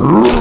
Rrrr!